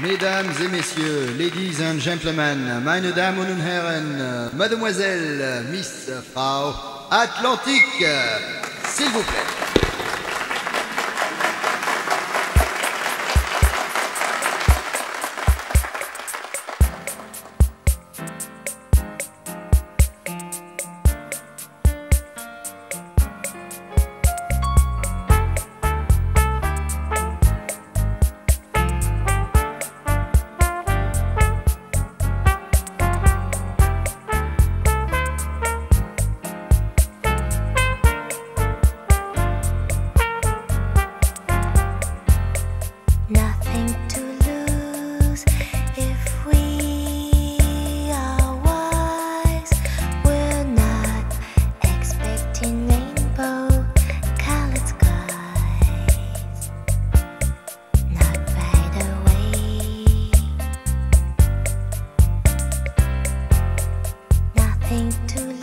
Mesdames et messieurs, ladies and gentlemen, meine Damen und Herren, Mademoiselle Miss Frau Atlantique, s'il vous plaît. to